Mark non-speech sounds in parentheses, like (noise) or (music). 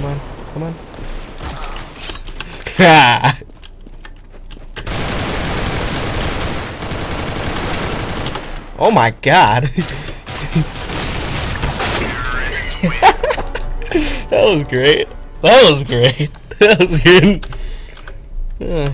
Come on, come on. (laughs) oh my god. (laughs) that was great. That was great. (laughs) That was good. Uh.